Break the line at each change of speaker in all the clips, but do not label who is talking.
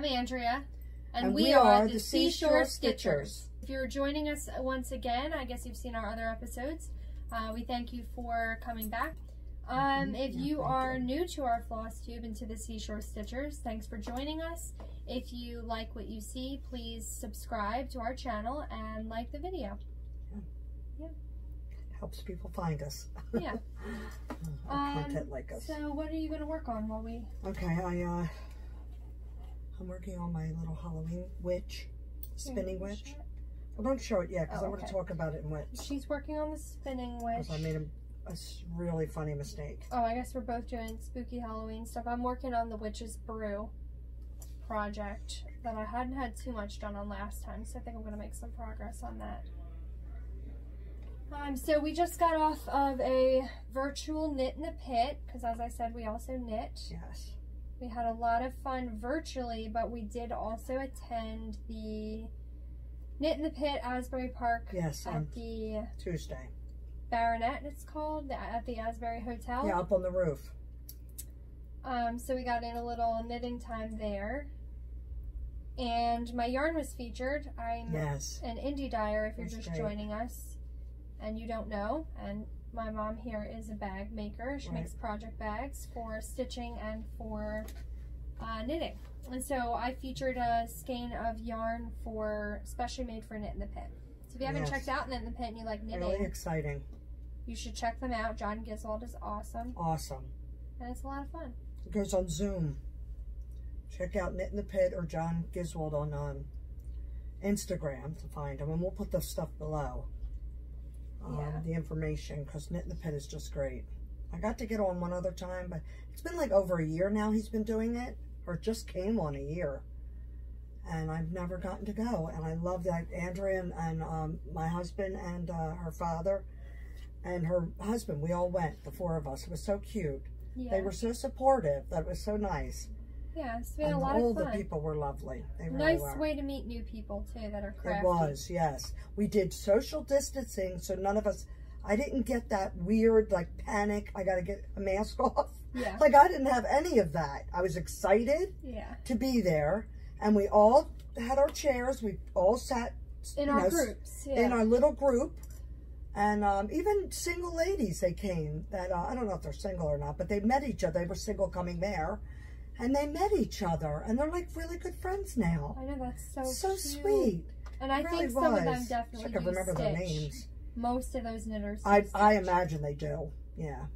I'm Andrea, and,
And
we,
we
are, the Seashore Stitchers. If you're joining us once again, I guess you've seen our other episodes. Uh, we thank you for coming back. Um, if you are new to our floss tube and to the Seashore Stitchers, thanks for joining us. If you like what you see, please subscribe to our channel and like the video. Yeah.
Helps people find us.
Yeah.
Our
Um,
content like us.
So, what are you going to work on while we?
Okay, I uh I'm working on my little Halloween witch, spinning witch. Well, don't show it yet because
Oh,
I want to talk about it in witch.
She's working on the spinning witch.
I made a really funny mistake.
Oh, I guess we're both doing spooky Halloween stuff. I'm working on the Witch's Brew project that I hadn't had too much done on last time, so I think I'm going to make some progress on that. Um, so we just got off of a virtual knit in the pit, because as I said, we also knit.
Yes.
We had a lot of fun virtually, but we did also attend the Knit in the Pit Asbury Park
Yes, on
at the
Tuesday.
Baronet, it's called, at the Asbury Hotel.
Yeah, up on the roof.
Um, so we got in a little knitting time there. And my yarn was featured. I'm
Yes.
an indie dyer if you're
That's
just
great.
joining us and you don't know. And my mom here is a bag maker. She
Right.
makes project bags for stitching and for uh, knitting. And so I featured a skein of yarn for specially made for Knit in the Pit. So if you haven't
Yes.
checked out Knit in the Pit and you like knitting,
Really exciting.
you should check them out. John Giswold is awesome
Awesome.
and it's a lot of fun.
It goes on Zoom. Check out Knit in the Pit or John Giswold on um, Instagram to find them. And we'll put the stuff below. Um,
Yeah.
The information, because Knit in the Pit is just great. I got to get on one other time, but it's been like over a year now he's been doing it. Or just came on a year. And I've never gotten to go. And I love that Andrea and, and um, my husband and uh, her father and her husband, we all went, the four of us. It was so cute.
Yeah.
They were so supportive. That was so nice.
Yeah, we had
And
a lot
all
of
the people were lovely. They really
nice
were.
way to meet new people too that are crafty.
It was, yes. We did social distancing, so none of us. I didn't get that weird like panic. I got to get a mask off.
Yeah,
Like I didn't have any of that. I was excited
yeah.
to be there, and we all had our chairs. We all sat
In our
know,
groups, yeah.
in our little group. And um, even single ladies, they came. That uh, I don't know if they're single or not, but they met each other. They were single coming there, and they met each other, and they're like really good friends now.
I know that's so
so
cute.
sweet.
And I
really
think some of them
was.
definitely
I can remember their names.
Most of those knitters.
I I imagine they do. Yeah,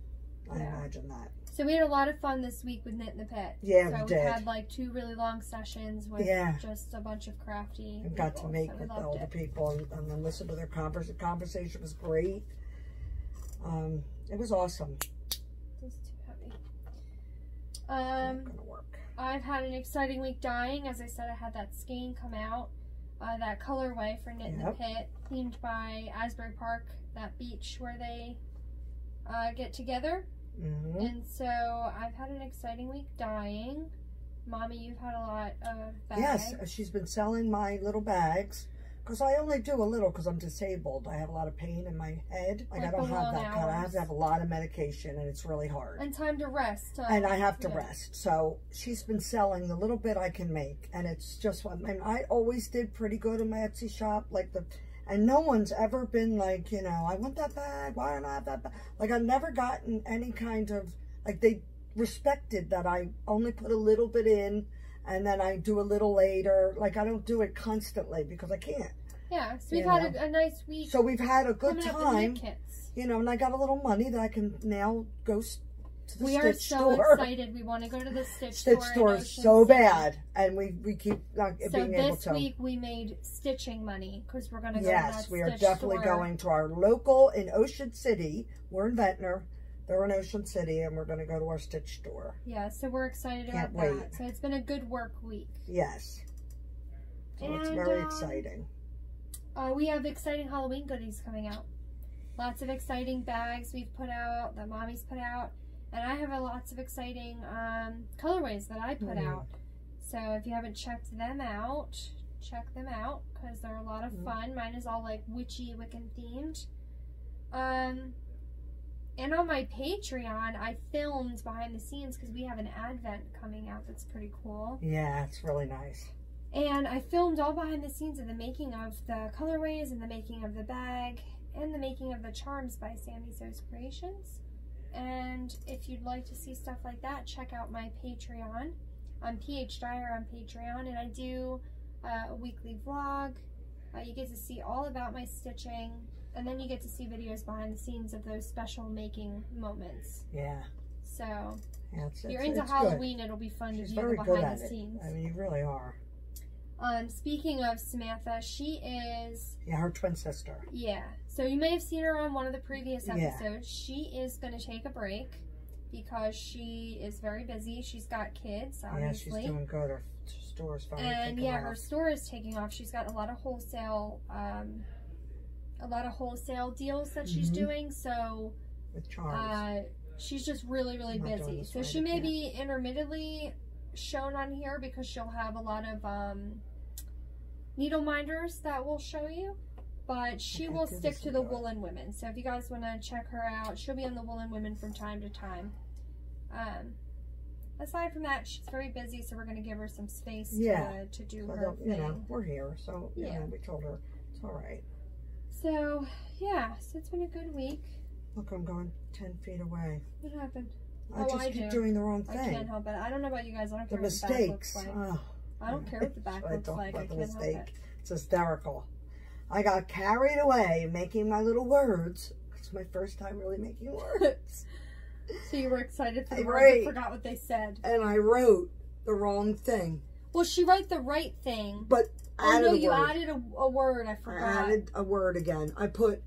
I
Yeah.
imagine that.
So we had a lot of fun this week with Knit in the Pit.
Yeah,
so
we
we
did.
had like two really long sessions with
Yeah.
just a bunch of crafty.
And got to meet
so
with all the
it.
people and, and then listen to their convers. The conversation was great. Um, it was awesome.
It's too heavy.
Not
Um. I've had an exciting week dyeing. As I said, I had that skein come out, uh, that colorway for Knit in the Pit, themed by Asbury Park, that beach where they uh, get together.
hmm
And so I've had an exciting week dyeing. Mommy, you've had a lot of bags.
Yes, she's been selling my little bags because I only do a little because I'm disabled. I have a lot of pain in my head. Like,
Like
I don't have that kind. I have to have a lot of medication and it's really hard.
And time to rest. uh,
and I have to
yeah.
rest. So she's been selling the little bit I can make, and it's just what I mean. I always did pretty good in my Etsy shop, like the, and no one's ever been like, you know, I want that bag. Why don't I have that bag? Like I've never gotten any kind of like they respected that I only put a little bit in, and then I do a little later. Like I don't do it constantly because I can't.
Yeah, so we've had a, a nice week.
So we've had a good
coming up with
time, you know, and I got a little money that I can now go to the
We are so
store.
excited. We want to go to the stitch,
Stitch
store. in
store is so
City.
bad, and we we keep not
So
being able to.
So this week we made stitching money because we're going to go to
yes,
that
we are definitely
store.
going to our local in Ocean City. We're in Ventnor. They're in Ocean City, and we're going to go to our stitch store.
Yeah, so we're excited
Can't
about that.
wait.
So it's been a good work week.
Yes, so it's
And,
very
um,
exciting.
Uh, we have exciting Halloween goodies coming out. Lots of exciting bags we've put out, that mommy's put out. And I have a, lots of exciting um, colorways that I put
Mhm.
out. So if you haven't checked them out, check them out because they're a lot of
Mhm.
fun. Mine is all like witchy, Wiccan themed. Um, and on my Patreon, I filmed behind the scenes because we have an advent coming out that's pretty cool.
Yeah, it's really nice.
And I filmed all behind the scenes of the making of the colorways and the making of the bag and the making of the charms by Sami Sews Creations. And if you'd like to see stuff like that, check out my Patreon. I'm PH Dyer on Patreon, and I do uh, a weekly vlog. Uh, you get to see all about my stitching, and then you get to see videos behind the scenes of those special making moments.
Yeah.
So
yeah it's,
if you're into Halloween, it'll be fun
She's
to view the
good
behind the
it.
scenes.
I mean, you really are.
Um, speaking of Samantha, she is
Yeah, her twin sister.
yeah. So you may have seen her on one of the previous episodes. Yeah. She is going to take a break because she is very busy. She's got kids,
Yeah, she's doing good. Her store's finally
and yeah,
off.
her store is taking off. She's got a lot of wholesale, um, a lot of wholesale deals that she's
Mhm.
doing. So uh, she's just really, really
I'm
busy. So
right,
she may be intermittently shown on here because she'll have a lot of um, needle minders that will show you. But she will stick to the. Woolen Women. So if you guys want to check her out, she'll be on the Woolen Women from time to time. Um, aside from that, she's very busy, so we're going to give her some space
Yeah.
to, to do
So
her
don't- you know, we're here, so you
Yeah.
know, we told her it's all right.
So, yeah, so it's been a good week.
Look, I'm going ten feet away.
What happened?
I
Oh,
just
I
keep
do.
doing the wrong thing.
I can't help it. I don't know about you guys. I don't
the
care what the back looks
mistakes.
like.
Oh,
I don't care what the back looks like. I
the
can't help
mistake.
it.
It's hysterical. I got carried away making my little words. It's my first time really making words.
So you were excited for the
I
words forgot what they said.
and I wrote the wrong thing.
Well, she wrote the right thing.
But
Oh no, you
word.
added a, a word. I
I
forgot.
added a word again. I put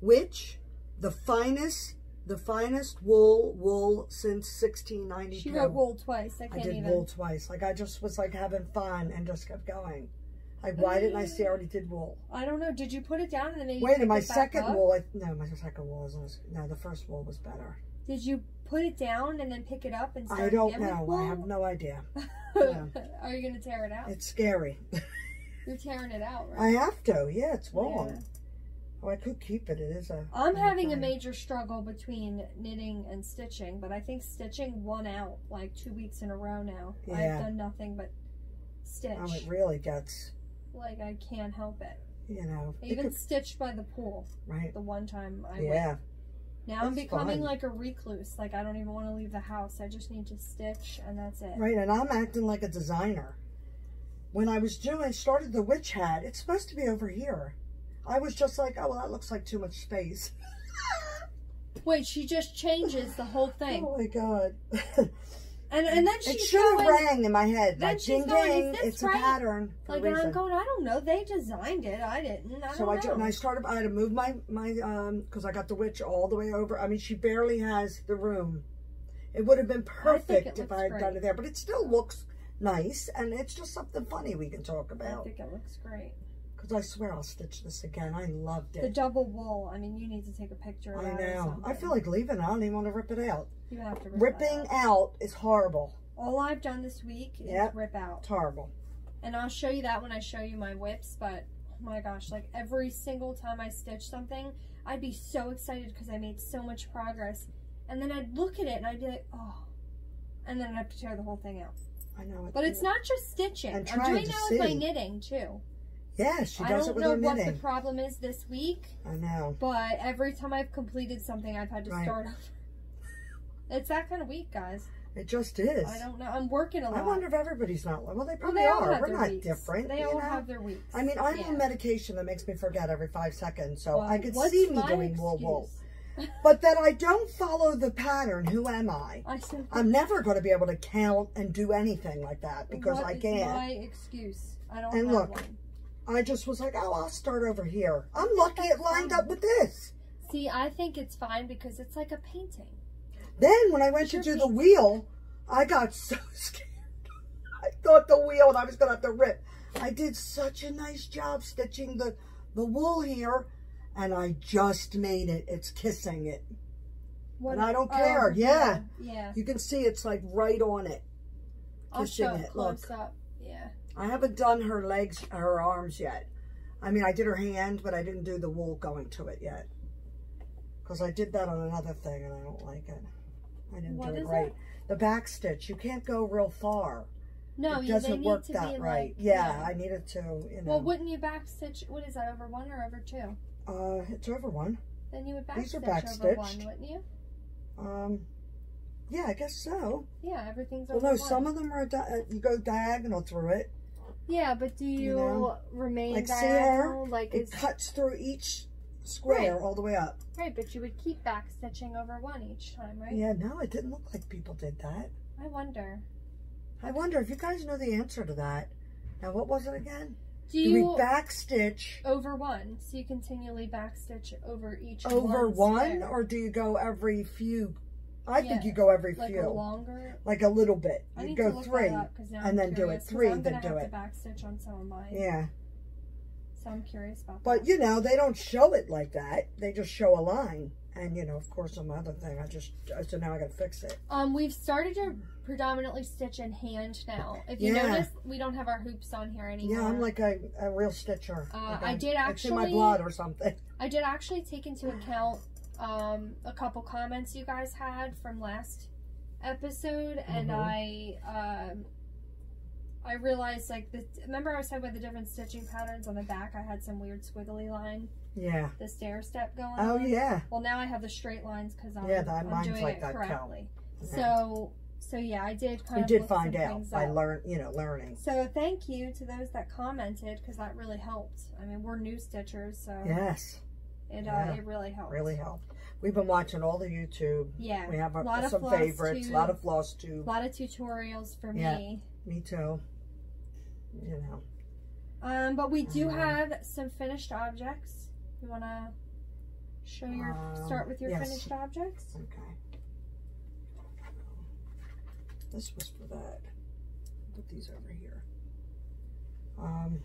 which the finest the finest wool wool since 1692.
She wrote wool twice. I
I
can't I
did
even.
wool twice. Like I just was like having fun and just kept going. Like why didn't I see I already did wool?
I don't know. Did you put it down and then maybe
Wait, my second wool, I, no, my second wool was no, the first wool was better.
Did you put it down and then pick it up and start
I don't know. I have no idea. no.
Are you gonna tear it out?
It's scary.
You're tearing it out, right?
I have to. Yeah, it's long.
Yeah.
Oh, I could keep it. It is a.
I'm having a major struggle between knitting and stitching, but I think stitching won out like two weeks in a row now.
Yeah.
I've done nothing but stitch.
Oh, it really gets.
like I can't help it.
You know.
I even
could-
stitched by the pool
right.
the one time I went.
Yeah.
Now I'm becoming
fun.
like a recluse. Like I don't even want to leave the house. I just need to stitch and that's it.
Right, and I'm acting like a designer. When I was doing, started the witch hat, it's supposed to be over here. I was just like, oh, well, that looks like too much space.
Wait, she just changes the whole thing.
Oh my god.
And and then
it
she's
should have rang in my head.
then
Like,
she's
ding
going,
ding, it's a pattern.
Like and I'm going, I don't know. They designed it. I didn't. I
So I, and I started, I had to move my, my, um, cause I got the witch all the way over. I mean, she barely has the room. It would have been perfect if I had done it there, but it still looks nice. And it's just something funny we can talk about.
I think it looks great.
Cause I swear I'll stitch this again. I loved it.
The double wool. I mean, you need to take a picture of
I know. I feel like leaving it. I don't even want to rip it out.
you have to rip
Ripping
out.
out is horrible.
All I've done this week is
Yep.
rip out.
It's horrible.
And I'll show you that when I show you my whips, but oh my gosh, like every single time I stitch something, I'd be so excited because I made so much progress. And then I'd look at it and I'd be like, oh. And then I'd have to tear the whole thing out.
I know. it-
But it's not just stitching. I'm
trying
doing
to
that with my knitting too.
Yeah, she
I don't know
her
what the problem is this week,
I know.
but every time I've completed something, I've had to
Right.
start over. It's that kind of week, guys.
It just is.
I don't know. I'm working a lot.
I wonder if everybody's not. Well, they
Well,
probably
they
are. We're not
weeks.
different.
They all
know?
have their weeks.
I mean, I'm
Yeah.
on medication that makes me forget every five seconds, so
Well,
I could see me doing wool wool. But that I don't follow the pattern. Who am I?
I
I'm never going to be able to count and do anything like that because
what
I can't.
my excuse? I don't
And look,
one.
I just was like, oh, I'll start over here. I'm lucky it lined up with this.
See, I think it's fine because it's like a painting.
Then when I went to
Sure
do the wheel, I got so scared. I thought the wheel and I was going to have to rip. I did such a nice job stitching the, the wool here, and I just made it. It's kissing it.
What
And I don't
oh,
care, um, yeah.
Yeah.
You can see it's like right on it.
I'll
Kissing
show it
it,
close
look.
up. Yeah.
I haven't done her legs, her arms yet. I mean, I did her hand, but I didn't do the wool going to it yet. Because I did that on another thing and I don't like it. I didn't
What
do it right.
it?
The back stitch, you can't go real far.
No,
it doesn't
need
work
to
that right.
like
yeah, I needed to, you know.
Well, wouldn't you back stitch? What is that over one or over two?
Uh, it's over one.
Then you would back
These are
backstitch over one, wouldn't you?
Um, yeah, I guess so.
Yeah, everything's
Well,
over
no,
one.
some of them are, di- uh, you go diagonal through it.
Yeah, but do you,
know,
remain
like,
diagonal? Like
It
is
cuts through each square
Right.
all the way up.
right, but you would keep backstitching over one each time, right?
Yeah, no, it didn't look like people did that.
I wonder.
I wonder if you guys know the answer to that. Now, what was it again?
Do
Do
you
we backstitch
over one? So you continually backstitch over each
over one, or do you go every few? I think you go every
like
few,
a longer.
like a little bit.
I
You
need
go
to look
three.
that up 'cause now
and
I'm
then do it three, then do
have
it.
backstitch on some of mine.
Yeah,
So I'm curious about
but
that.
you know they don't show it like that. They just show a line, and you know, of course, some other thing. I just so now I got to fix it.
Um, we've started to predominantly stitch in hand now. If you
Yeah.
notice, we don't have our hoops on here anymore.
Yeah, I'm like a, a real stitcher.
Uh,
Like
I did
It's in my
actually-
blood or something.
I did actually take into account um, a couple comments you guys had from last episode, and
Mhm.
I um, I realized like the remember I was talking about the different stitching patterns on the back. I had some weird squiggly line,
Yeah.
the stair step going.
Oh
on.
yeah.
Well, now I have the straight lines because I'm,
Yeah, that-
I'm doing
like
it
that,
correctly. So so yeah, I did kind
We
of
did find out by learn, you know, learning.
So thank you to those that commented because that really helped. I mean, we're new stitchers, so
Yes,
it
Yeah.
uh, it really helped.
really helped. We've been watching all the YouTube.
Yeah.
We have
a lot
a,
of
some favorites. A lot of floss
too.
A
lot of tutorials for
Yeah.
me.
Me too. You know.
Um, but we do
Um,
have some finished objects. You want to show your
Um,
start with your
yes.
finished objects?
Okay. This was for that. Put these over here. Um,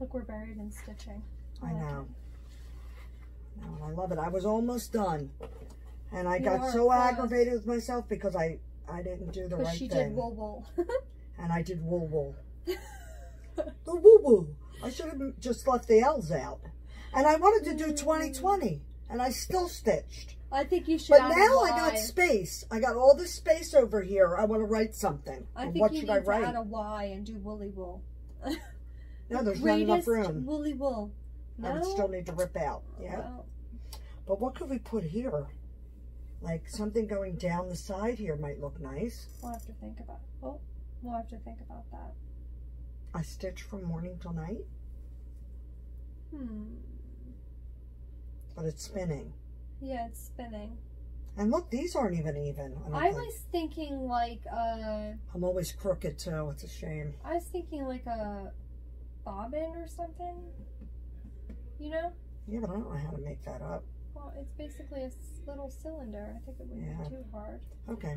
Look, we're buried in stitching.
I
like
know.
it.
No, and I love it. I was almost done, and I
You
got so aggravated with myself because I I didn't do the right
she
thing,
did wool wool.
and I did wool wool. the woo woo. I should have just left the L's out, and I wanted to do
Mm.
2020, and I still stitched.
I think you should.
But now I got space. I got all this space over here. I want to write something.
I think
what
you
should
need
I
to
write?
add a Y and do woolly wool.
No,
The
there's not enough room.
Woolly wool. No.
I would still need to rip out. Yeah.
Well,
But what could we put here? Like something going down the side here might look nice.
we'll have to think about. Oh, we'll have to think about that.
I stitch from morning till night,
Hmm.
but it's spinning.
Yeah, it's spinning.
And look, these aren't even even. I,
I was thinking like uh,
I'm always crooked too. It's a shame.
I was thinking like a bobbin or something. You know?
Yeah, but I don't know how to make that up.
Well, it's basically a little cylinder. I think it wouldn't
Yeah.
be too hard.
Okay.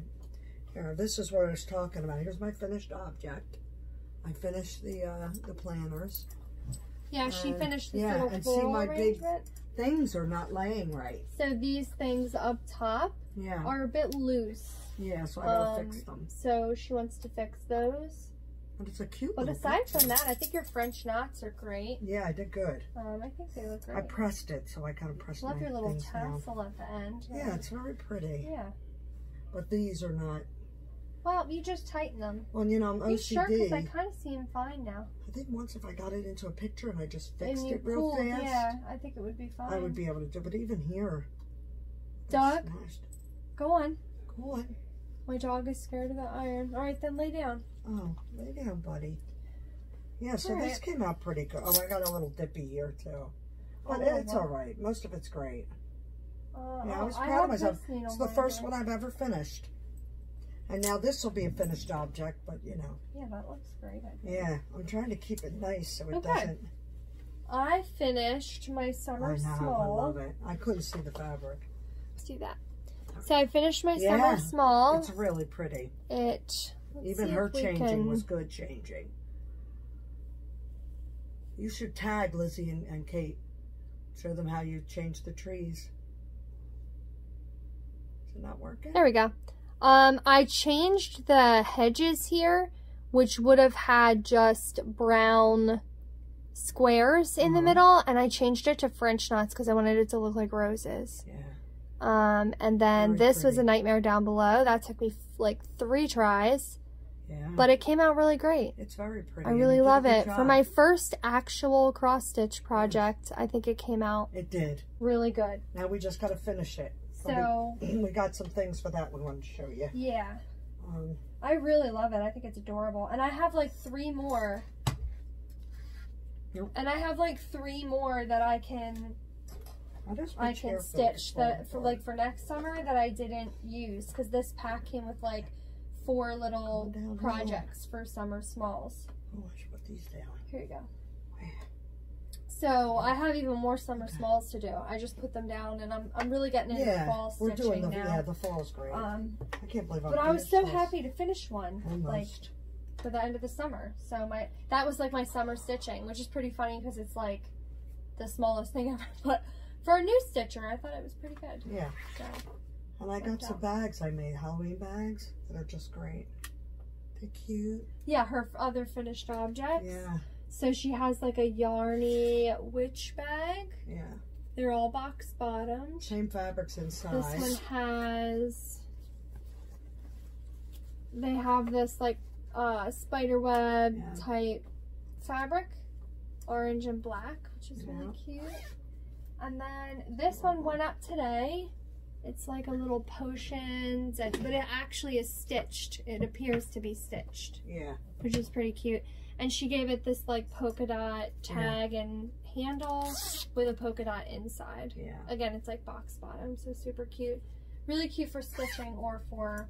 Here, this is what I was talking about. Here's my finished object. I finished the uh, the planners.
Yeah, she finished this
yeah,
little
and see my big- Things are not laying right.
So these things up top
Yeah.
are a bit loose.
Yeah, so I gotta
Um,
fix them.
So she wants to fix those.
But it's a cute
But aside
picture.
from that, I think your French knots are great.
Yeah, I did good.
Um, I think they look great.
I pressed it, so I kind of pressed
Love your little tassel at the end.
Yeah, it's very pretty.
Yeah.
But these are not.
Well, you just tighten them.
Well, you know, I'm
You sure? Because I kind of see them fine now.
I think once if I got it into a picture and I just fixed it real
pulled,
fast,
yeah, I think it would be fine.
I would be able to do. But even here, smashed.
Go on.
Go on.
My dog is scared of the iron. All right, then lay down.
Oh, lay down, buddy. Yeah, so
All
this came out pretty good. Oh, I got a little dippy here too. But
Oh,
it's
wow.
all right. Most of it's great.
Uh,
Yeah, I was
oh,
proud of myself. It's the first one I've ever finished. And now this will be a finished object, but you know,
Yeah, that looks great.
Yeah, I'm trying to keep it nice so it
Okay.
doesn't.
I finished my summer
I know,
small.
I love it. I couldn't see the fabric.
Let's do that. So I finished my
Yeah,
summer small.
It's really pretty.
It.
Even her changing
can-
was good changing. You should tag Lizzie and, and Kate. Show them how you change the trees. Is it not working?
There we go. Um, I changed the hedges here, which would have had just brown squares in the
Uh-huh.
middle, and I changed it to French knots because I wanted it to look like roses.
Yeah.
Um, and then
Very
this was a nightmare down below. That took me like three tries,
Yeah.
but it came out really great.
it's very pretty.
I really
you did a
love it. For my first actual cross stitch project, I think it came out
It did.
really good.
Now we just got to finish it.
So,
we, we got some things for that we wanted to show you.
yeah.
Um,
I really love it. I think it's adorable. And I have like three more.
Yep.
And I have like three more that I can
I'll just be
I can stitch that for like for next summer that I didn't use because this pack came with like four little projects for summer smalls.
Oh, I should put these down.
Here you go. So I have even more summer smalls to do. I just put them down and I'm I'm really getting into
Yeah,
fall
we're doing
stitching
the
now.
yeah the fall's great.
Um,
I can't believe I'm.
but I was so
this.
happy to finish one like for the end of the summer. So my that was like my summer stitching, which is pretty funny because it's like the smallest thing ever. But for a new stitcher, I thought it was pretty good.
yeah,
So
and I got some
out.
bags I made, Halloween bags that are just great. They're cute.
yeah, her other finished objects.
Yeah,
So she has like a yarny witch bag.
yeah.
They're all box bottomed.
Same fabrics inside.
This one has. They have this like uh, spider web
Yeah.
type fabric, orange and black, which is really cute. And then this one went up today. It's like a little potions, and, but it actually is stitched. It appears to be stitched,
Yeah,
which is pretty cute. And she gave it this like polka dot
Yeah.
tag and handle with a polka dot inside.
yeah.
Again, it's like box bottom, so super cute. Really cute for stitching or for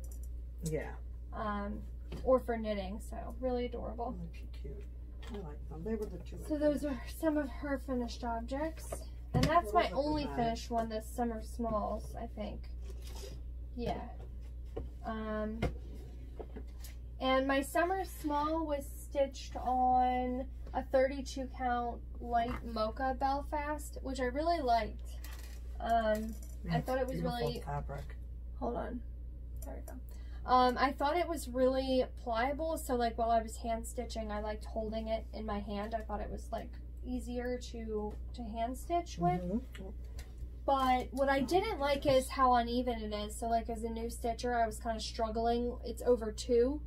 Yeah,
um or for knitting, so really adorable.
they're cute. I like them. They were the two.
So those are some of her finished objects. And that's my only finished one this summer smalls, I think. Yeah. Um and my summer small was stitched on a 32 count light mocha Belfast, which I really liked. Um I thought it was really
fabric.
hold on. There we go. Um, I thought it was really pliable, so like while I was hand stitching, I liked holding it in my hand. I thought it was like easier to to hand stitch with.
Mhm.
But what I didn't like is how uneven it is. So like as a new stitcher, I was kind of struggling. It's over two,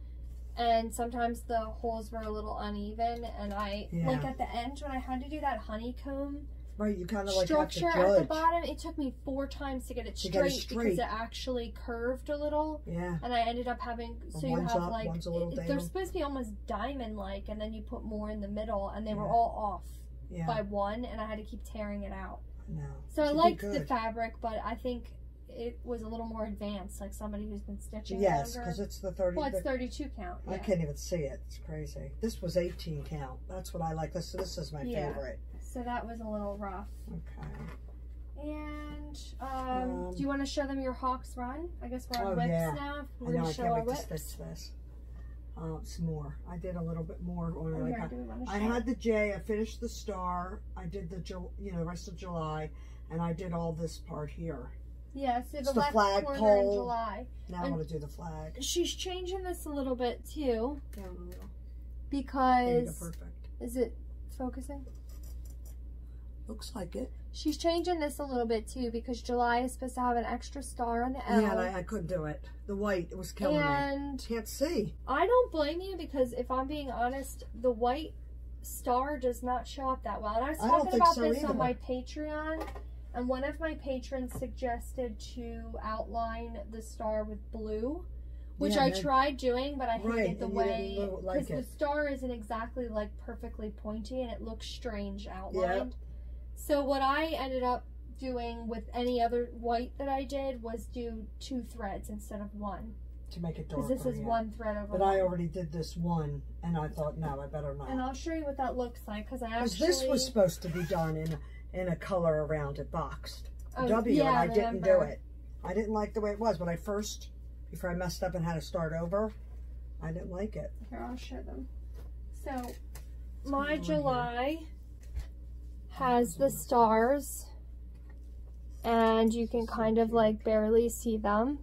and sometimes the holes were a little uneven. And I like at the end when I had to do that honeycomb
Right, you kind of like
structure at the bottom, it took me four times to get it
To
straight,
get it
because it actually curved a little
Yeah,
and I ended up having so you have
up,
like
one's a little
it- they're supposed to be almost diamond like and then you put more in the middle and they were all off
yeah.
by one and I had to keep tearing it out.
no.
So I liked the fabric but I think it was a little more advanced like somebody who's been stitching
Yes, because it's the 30.
well, it's 32 count.
I can't even see it. It's crazy. This was 18 count. That's what I like. This this is my
Yeah.
favorite.
So that was a little rough.
Okay.
And um,
Um,
do you want to show them your Hawks run? I guess we're on
Oh,
whips
yeah.
now. We're
I know
gonna
I
show
can't
our
to
whips.
stitch this. Uh, some more. I did a little bit more
Oh.
I,
here,
got-
do we wanna
I had the J. I finished the star. I did the you know rest of July, and I did all this part here.
Yeah, so
It's
the,
the
left corner in
flagpole.
July.
Now I
And-
want to do the flag.
She's changing this a little bit too
Down a little. There you go,
because
perfect.
is it focusing?
Looks like it.
She's changing this a little bit too because July is supposed to have an extra star on the L.
Yeah, and I, I couldn't do it. The white it was killing me.
and
Can't see.
I don't blame you because if I'm being honest, the white star does not show up that well. And I was talking
think
about
so
this
either.
on my Patreon, and one of my patrons suggested to outline the star with blue. Which
Yeah,
I tried doing, but I hated
Right,
the
and you didn't
way
lo- like
because the star isn't exactly like perfectly pointy and it looks strange outlined. So what I ended up doing with any other white that I did was do two threads instead of one
To make it darker.
because this is
yeah.
one thread over
But
one.
I already did this one, and I thought, no, I better not.
And I'll show you what that looks like because I actually...
Because this was supposed to be done in in a color around it boxed.
Oh,
W,
yeah,
and I
I
didn't do it. I didn't like the way it was when I first, before I messed up and had to start over. I didn't like it.
Here, I'll show them. So
going
my? July has the stars and you can kind of like barely see them.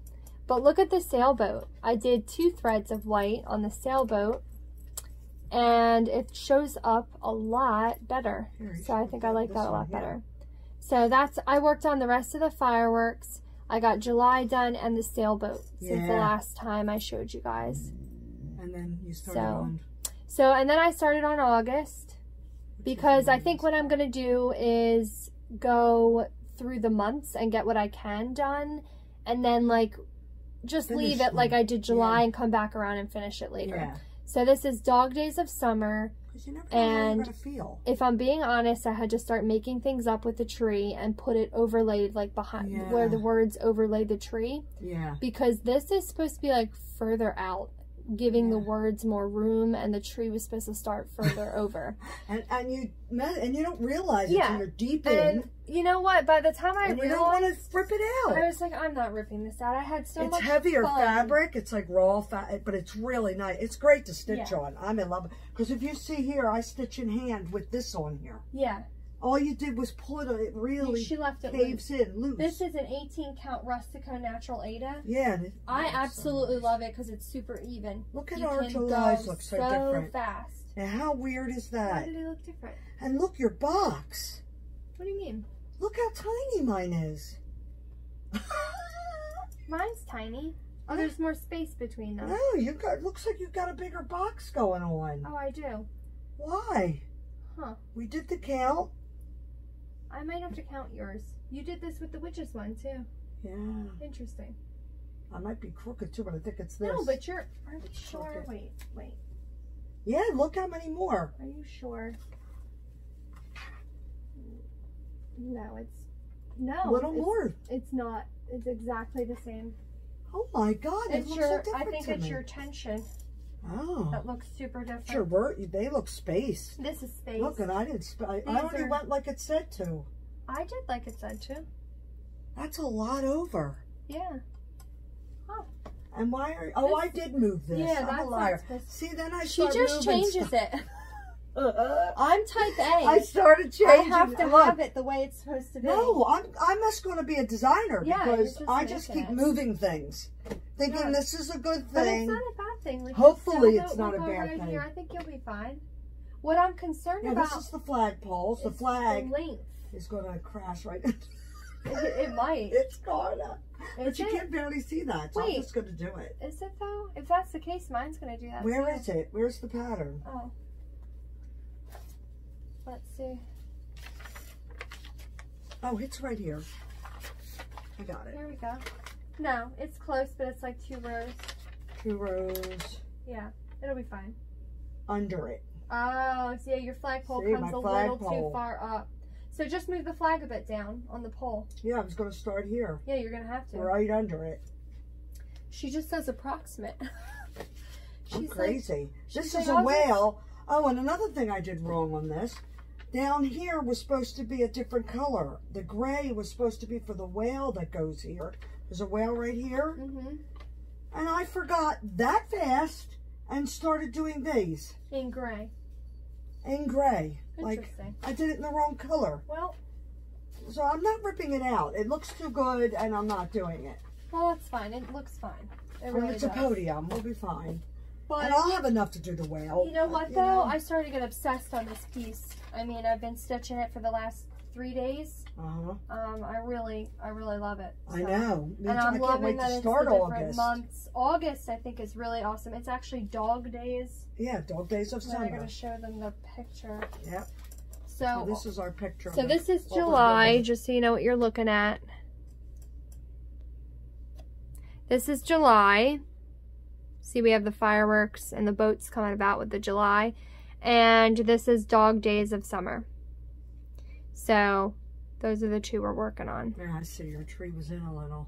But look at the sailboat. I did two threads of white on the sailboat and it shows up a lot better.
Here,
So I think I like that a lot better. So that's, I worked on the rest of the fireworks. I got July done and the sailboat since the last time I showed you guys.
And then you started
So,
on.
So, and then I started on August because I think what I'm going to do is go through the months and get what I can done and then like just
Finish
leave it like. I did July
Yeah.
and come back around and finish it later.
Yeah.
So this is Dog Days of Summer.
You never know how you're
And-
feel.
If I'm being honest, I had to start making things up with the tree and put it overlaid like behind
Yeah.
where the words overlay the tree
Yeah.
because this is supposed to be like further out, giving the words more room and the tree was supposed to start further over.
And and you and you don't realize it
Yeah.
till you're deep
And
in.
you know what? By the time I
And you don't want to rip it out.
I was like, I'm not ripping this out. I had so
it's
much
heavier
fun.
fabric. It's like raw fat, but it's really nice. It's great to stitch
Yeah.
on. I'm in love because if you see here, I stitch in hand with this on here.
Yeah,
All you did was pull it. It really
she left it loose.
caves in loose.
This is an 18 count Rustico Natural Aida.
yeah.
I
it's so
absolutely
nice.
love it because it's super even.
Look at
You
our Julys look so,
so
different.
fast.
Now, how weird is that?
Why did it look different?
And look, your box.
What do you mean?
Look how tiny mine is.
Mine's tiny. Oh, there's more space between them.
no, you got. Looks like you've got a bigger box going on.
Oh, I do.
Why?
Huh.
We did the count.
I might have to count yours. You did this with the witches one too.
Yeah,
Interesting.
I might be crooked too, but I think it's this.
No, but you're. Are you sure?
Okay.
Wait, wait.
yeah, look how many more.
Are you sure? No, it's no.
a little
it's-
more.
It's not. It's exactly the same.
Oh my God, it
It's your.
so
I think it's
me.
your tension
Oh,
that looks super different.
sure. We're, they look space.
This is space.
Look, and I didn't. I, I already
are-
went like it said to.
I did like it said too.
That's a lot over.
Yeah. Huh.
And why are? Oh, I did move this.
Yeah,
I'm
that's
a liar. See, then I
She just changes
stuff.
it. I'm type A.
I started changing.
I have to
Look,
have it the way it's supposed to be.
No, I'm I'm just going to be a designer
Yeah,
because
just
I just keep
it.
moving things, thinking this is a good thing.
But it's not a bad thing. Like,
Hopefully it's not a bad
right
thing.
Here. I think you'll be fine. What I'm concerned about
this is the flag poles. The flag
length.
is going to crash right.
It, it might.
it's gonna. But you
it?
can't barely see that, so I'm
Wait.
just going to do it.
Is it though? If that's the case, mine's gonna do that.
Where
too.
is it? Where's the pattern?
Oh. Let's see.
Oh, it's right here. I got it.
Here we go. No, it's close, but it's like two rows.
Two rows
Yeah, it'll be fine.
under it.
Oh, so yeah, your flagpole
See,
comes a little too far up. So just move the flag a bit down on the pole.
Yeah, I was going to start here,
Yeah, you're gonna have to.
right under it.
She just says approximate.
I'm
She's like,
crazy. this is a whale. Oh, and another thing I did wrong on this. Down here was supposed to be a different color. The gray was supposed to be for the whale that goes here. There's a whale right here.
mm-hmm.
And I forgot that fast and started doing these
In gray.
in gray. Like, I did it in the wrong color.
Well,
So I'm not ripping it out. It looks too good and I'm not doing it.
well, that's fine. It looks fine. It
And
really
it's a podium. We'll be fine.
But
And I'll have enough to do the whale.
you know what
you
though?
know?
I started to get obsessed on this piece. I mean, I've been stitching it for the last three days.
Uh-huh.
Um, I really, I really love it.
I know. Me
And
too.
I'm
I can't
loving
wait
that
to
it's
start
the different
August.
months. August, I think, is really awesome. It's actually Dog Days.
Yeah, Dog Days of
summer. I'm going to show them the picture.
Yep.
So,
So this is our picture.
so this is July, just so you know what you're looking at. This is July. See, we have the fireworks and the boats coming about with the July. And this is Dog Days of Summer. So, those are the two we're working on.
Yeah, I see your tree was in a little.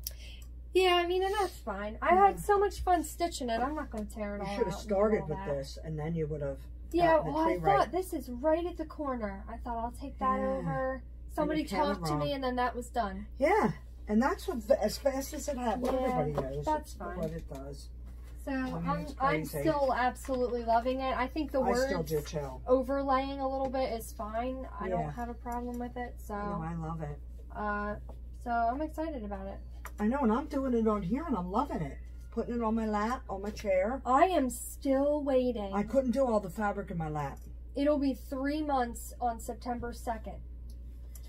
Yeah, I mean, and that's fine. I
Yeah.
had so much fun stitching it. I'm not going to tear it
You
all
should have started with
that.
this, and then you would have.
Yeah, well, I thought
right.
this is right at the corner. I thought I'll take that
Yeah.
over. Somebody talked to me, and then that was done.
Yeah, and that's what as fast as it happens.
Yeah,
everybody knows
that's fine.
what it does.
So
mean,
I'm
it's
I'm still absolutely loving it. I think the
I
words
still do too.
overlaying a little bit is fine. I
Yeah.
don't have a problem with it. So
No, I love it.
uh, so I'm excited about it.
I know, and I'm doing it on here, and I'm loving it. Putting it on my lap, on my chair.
I am still waiting.
I couldn't do all the fabric in my lap.
It'll be three months on September second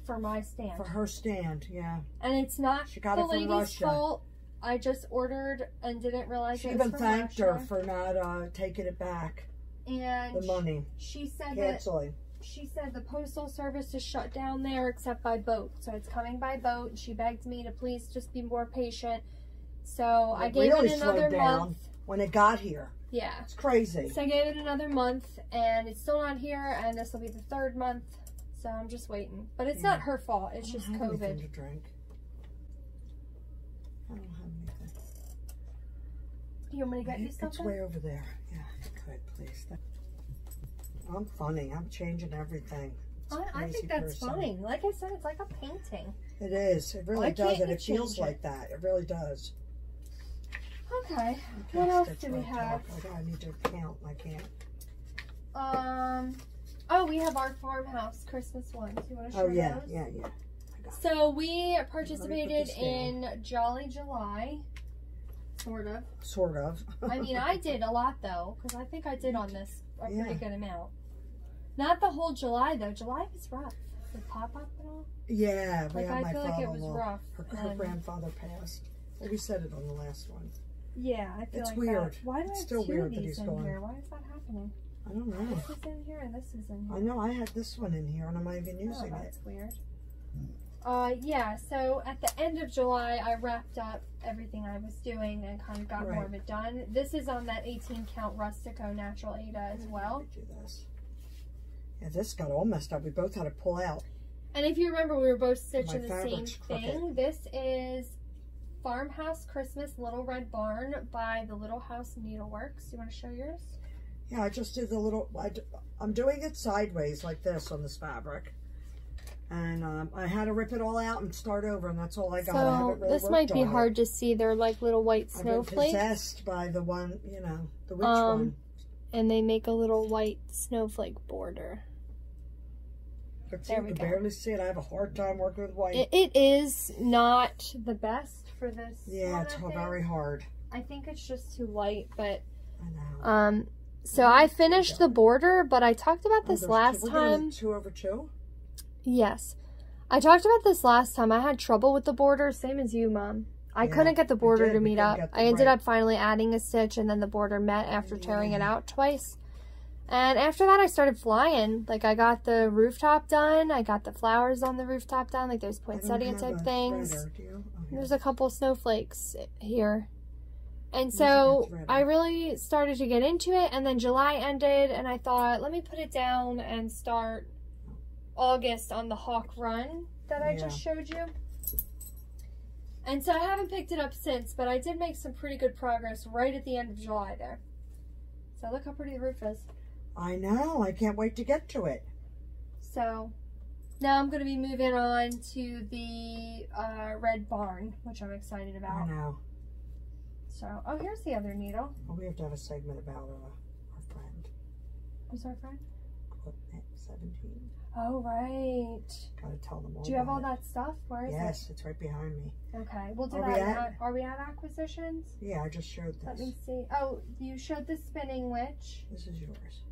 for my stand.
For her stand, yeah.
And it's not
She got
the
it from
lady's
Russia.
fault. I just ordered and didn't realize
She
it was
even thanked
Russia.
her for not uh, taking it back,
and
the money,
she said that
canceling.
she said the postal service is shut down there except by boat. So it's coming by boat. She begged me to please just be more patient. So I gave
really
it another month.
When it got here,
Yeah.
it's crazy.
So I gave it another month and it's still not here and this will be the third month. So I'm just waiting. But it's
Yeah.
not her fault. It's
I
just
don't have anything
COVID.
I don't have anything.
You want me to get you something?
It's way over there. Yeah, good, please. I'm funny. I'm changing everything.
I, I, think that's
person.
fine. Like I said, it's like a painting.
It is. It really
Why
does, and it feels
it?
like that. It really does.
Okay. What else do we have?
I, I need to count. I can't.
Um. Oh, we have our farmhouse Christmas ones. You want to show
Oh yeah,
those?
yeah, yeah.
So we participated in Jolly July, sort of.
Sort of.
I mean, I did a lot though, because I think I did on this a pretty good amount. Not the whole July though. July was rough. The pop up and all.
Yeah, we
Like
had
I
my
feel like it was rough.
Her, her
and-
grandfather passed. We said it on the last one.
yeah, I feel
It's
like
weird.
That. Why do
It's
I
still
two
weird
of
that
these
he's
in
gone.
here? Why is that happening?
I don't know.
This is in here and this is in here.
I know I had this one in here and I'm not even
Oh,
using it.
that's weird. Uh, yeah. So at the end of July, I wrapped up everything I was doing and kind of got more of it done. This is on that 18 count Rustico Natural Aida as well.
Do this. Yeah, this got all messed up. We both had to pull out.
And if you remember, we were both stitching the same
crooked.
thing. This is Farmhouse Christmas Little Red Barn by the Little House Needleworks. You want to show yours?
Yeah, I just did the little. I, am doing it sideways like this on this fabric, and um, I had to rip it all out and start over, and that's all I got. I
So
haven't really
this might be
on it.
hard to see. They're like little white snowflakes,
possessed by the one, you know, the witch
Um,
one.
and they make a little white snowflake border.
But
there
you
we
can
go.
barely see it. I have a hard time working with white.
It, it is not the best for this.
yeah,
one,
it's
I
very hard.
I think it's just too light, but
I know.
um. So I finished the border, but I talked about
Oh,
this
two-
last
we're
time.
Two over two.
Yes. I talked about this last time. I had trouble with the border, same as you, Mom. I
Yeah,
couldn't get the border
did.
to meet up. I ended
right.
up finally adding a stitch, and then the border met after tearing it out twice. And after that, I started flying. Like, I got the rooftop done. I got the flowers on the rooftop done, like those poinsettia type things.
Oh, here.
There's a couple snowflakes here. And so? I really started to get into it, and then July ended, and I thought, let me put it down and start August on the Hawk Run that I just showed you. And so I haven't picked it up since, but I did make some pretty good progress right at the end of July there. So look how pretty the roof is.
I know. I can't wait to get to it.
So now I'm going to be moving on to the uh, Red Barn, which I'm excited about.
I know.
So, oh, here's the other needle.
Well, we have to have a segment about uh, our friend.
Who's our friend?
Equipment 17.
Oh, right.
Gotta tell them all.
Do you have all
it.
that stuff? Where is
Yes, it's right behind me.
Okay, we'll do
Are
that.
we at-
Are we at acquisitions?
Yeah, I just showed this.
Let me see. Oh, you showed the spinning witch.
This is yours.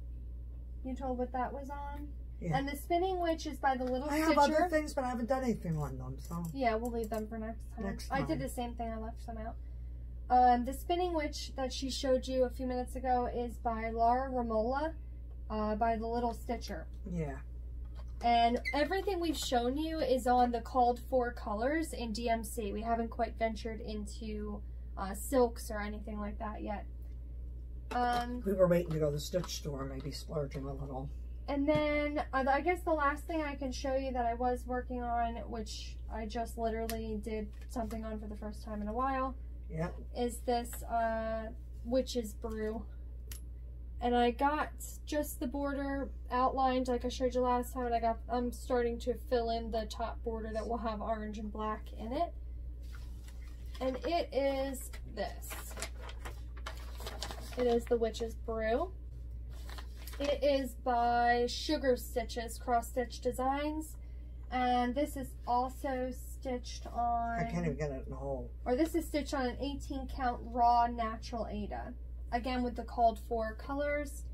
You told what that was on.
Yeah.
And the spinning witch is by the little
I have other things, but I haven't done anything on them, so.
Yeah, we'll leave them for next time.
Next time.
I did the same thing. I left some out. Um, the spinning witch that she showed you a few minutes ago is by Laura Rimola, uh, by the Little Stitcher.
Yeah.
And everything we've shown you is on the called for colors in DMC. We haven't quite ventured into uh, silks or anything like that yet. Um,
We were waiting to go to the stitch store, maybe splurging a little.
and then uh, I guess the last thing I can show you that I was working on, which I just literally did something on for the first time in a while,
Yep.
is this uh, witch's brew. And I got just the border outlined like I showed you last time. And I got I'm starting to fill in the top border that will have orange and black in it. And it is this. It is the witch's brew. It is by Sugar Stitches Cross Stitch Designs. And this is also stitched on
I can't even get it in the hole.
or this is stitched on an 18 count raw natural Aida. Again with the called for colors.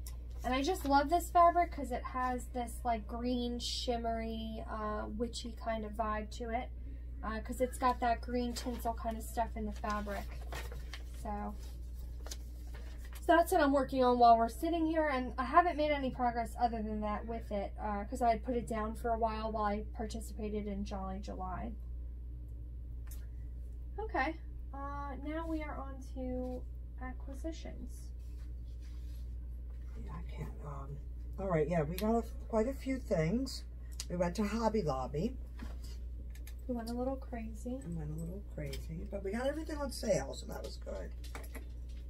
And I just love this fabric because it has this like green, shimmery, uh, witchy kind of vibe to it. Because uh, it's got that green tinsel kind of stuff in the fabric. So, so that's what I'm working on while we're sitting here. And I haven't made any progress other than that with it. Because uh, I had put it down for a while while I participated in Jolly July. Okay. Uh, now we are on to acquisitions.
Yeah, I can't. Um, all right, yeah, we got a, quite a few things. We went to Hobby Lobby.
We went a little crazy.
We went a little crazy, but we got everything on sale, so that was good.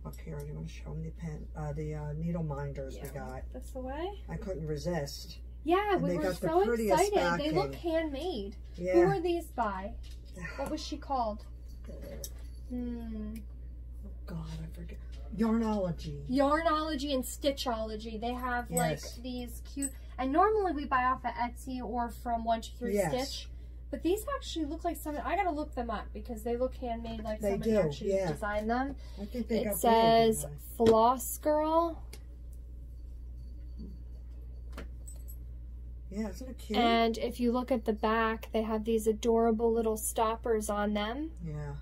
Up here, do you want to show them the pen, uh, the uh, needle minders
yeah,
we got?
This away.
I couldn't resist.
Yeah, and we were so excited. Backing. They look handmade. Yeah. Who are these by? What was she called? Hmm.
God, I forget. Yarnology.
Yarnology and Stitchology. They have yes. like these cute, and normally we buy off of Etsy or from One Two Three yes. Stitch. But these actually look like something. I gotta look them up because they look handmade, like they somebody do, actually yeah. designed them.
I think they
it says Floss Girl.
Yeah, isn't it cute?
And if you look at the back, they have these adorable little stoppers on them.
Yeah.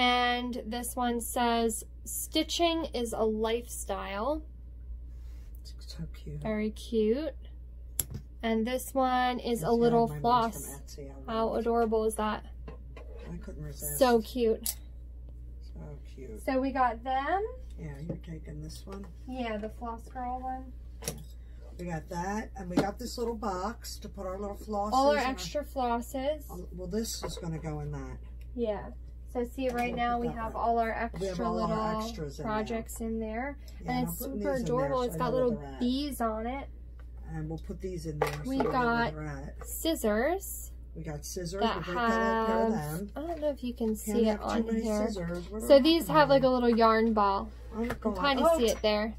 And this one says, stitching is a lifestyle.
so cute.
Very cute. And this one is a little floss. How adorable is that?
I couldn't resist.
So cute.
So cute.
So we got them.
Yeah, you're taking this one?
Yeah, the floss girl one.
We got that, and we got this little box to put our little flosses.
All our extra our, flosses.
Well, this is going to go in that.
Yeah. So see right now we have all our extra all little our projects in there. In there. Yeah, and it's super adorable. It's got little bees on it.
And we'll put these in there.
We so got scissors.
We got scissors. That we'll have,
I don't know if you can see it on here. So these have like a little yarn ball. Oh, you can kind of oh. see it there.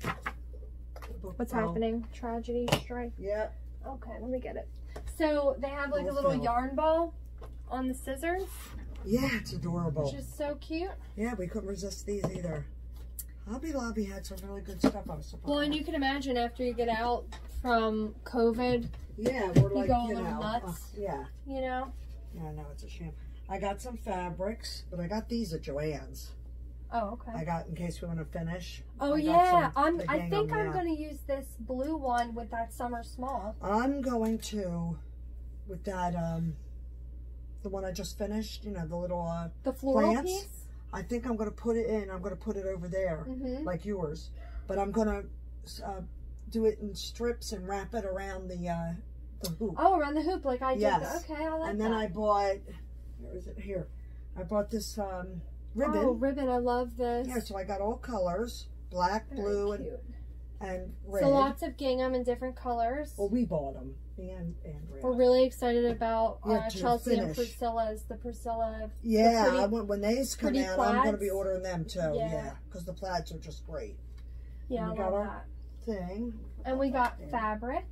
What's oh. happening? Tragedy, strike.
Yeah.
Okay, let me get it. So they have like a little yarn ball on the scissors.
Yeah, it's adorable.
Which is so cute.
Yeah, we couldn't resist these either. Hobby Lobby had some really good stuff. I was surprised.
Well, and you can imagine after you get out from COVID.
Yeah, we're like,
you go
you
know, nuts.
Uh, yeah.
You know?
Yeah, no, it's a shame. I got some fabrics, but I got these at Joann's.
Oh, okay.
I got in case we want to finish.
Oh yeah, I'm. I think I'm going to use this blue one with that summer small.
I'm going to, with that um, the one I just finished. You know, the little uh,
the floral
plants.
piece.
I think I'm going to put it in. I'm going to put it over there, mm -hmm. like yours. But I'm going to uh, do it in strips and wrap it around the uh, the hoop.
Oh, around the hoop, like I
yes.
did. Okay, I like
And then
that.
I bought. Where is it? Here. I bought this um, ribbon.
Oh, ribbon! I love this.
Yeah, so I got all colors: black, Very blue, cute. and and red.
So lots of gingham in different colors.
Well, we bought them. And, and
We're really excited about uh, Chelsea and Priscilla's. The Priscilla.
Yeah, the pretty, I went, when these come out, plaids. I'm going to be ordering them too. Yeah, because yeah, the plaids are just great.
Yeah, I love that.
Thing.
And we got fabric.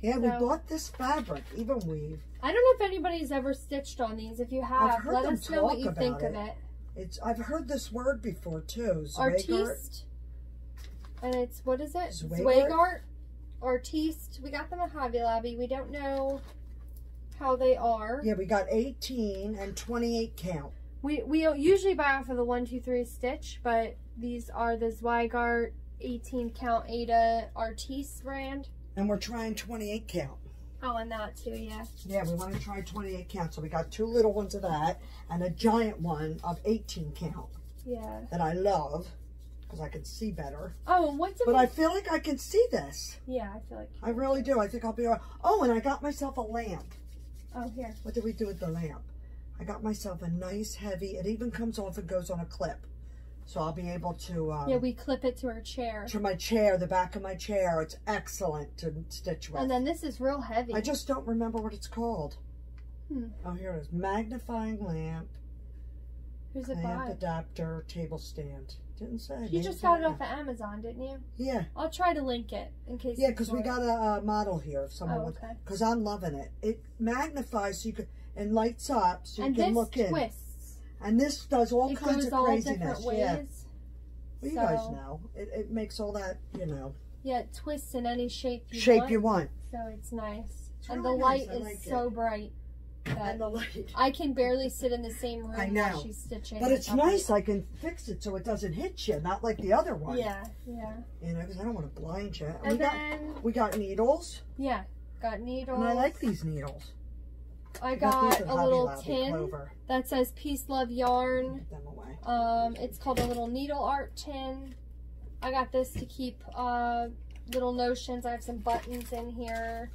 Yeah, so, we bought this fabric, even weave.
I don't know if anybody's ever stitched on these. If you have, let us know what you think
it.
of it.
It's I've heard this word before too.
Artiste. And it's what is it? Zweigart. Artiste. We got them at Hobby Lobby. We don't know how they are.
Yeah, we got 18 and 28 count.
We we usually buy off of the one two three stitch, but these are the Zweigart 18 count Aida Artiste brand.
And we're trying 28 count.
Oh, and that too, yeah.
Yeah, we want to try 28 count. So we got two little ones of that and a giant one of 18 count.
Yeah.
That I love because I can see better.
Oh, what's
But I feel like I can see this.
Yeah, I feel like
I really do. I think I'll be all right. Oh, and I got myself a lamp.
Oh, here.
What did we do with the lamp? I got myself a nice heavy, it even comes off and goes on a clip. So I'll be able to... Um,
yeah, we clip it to our chair.
To my chair, the back of my chair. It's excellent to stitch with.
And then this is real heavy.
I just don't remember what it's called.
Hmm.
Oh, here it is. Magnifying lamp.
Who's it
Lamp adapter, table stand. Didn't say.
You just got it off of Amazon, didn't you?
Yeah.
I'll try to link it in case.
Yeah, because we got a, a, model here. If someone
oh, okay.
Because I'm loving it. It magnifies so you can and lights up so you
and
can look in. And this twists. And this does all
it
kinds
of
craziness.
different ways.
Yeah. Well, you
So-
guys know. It, it makes all that, you know,
Yeah, it twists in any shape you
shape
want.
you want.
So it's nice.
It's
and
really
the light
nice.
Is
like
so
it.
bright
And the light.
I can barely sit in the same room
I
while she's stitching.
But it's nice. I can fix it so it doesn't hit you, not like the other one.
Yeah, yeah.
You know, because I don't want to blind you. And we got
then,
we got needles,
yeah, got needles.
and I like these needles.
I got a little
Lobby,
tin
Clover.
that says Peace Love Yarn.
Put them away.
Um, it's called a little needle art tin. I got this to keep uh, little notions. I have some buttons in here.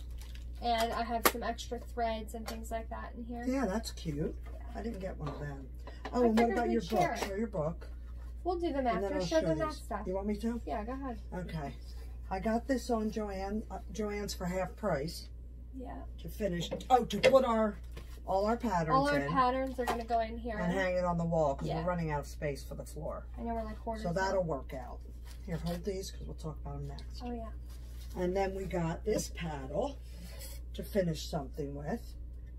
And I have some extra threads and things like that in here.
Yeah, that's cute. I didn't get one of them. Oh,
I
and what about your book? Show your book.
We'll do them after.
I'll
Show
show
them that stuff.
You want me to?
Yeah, go ahead.
Okay. I got this on Joann. Uh, Joann's for half price
Yeah.
to finish. Oh, to put our all our patterns
All our
in
patterns are going to go in here.
and hang it on the wall because
Yeah.
we're running out of space for the floor.
I know we're like quarters.
So that'll work out. Here, hold these because we'll talk about them next.
Oh, yeah.
And then we got this paddle to finish something with.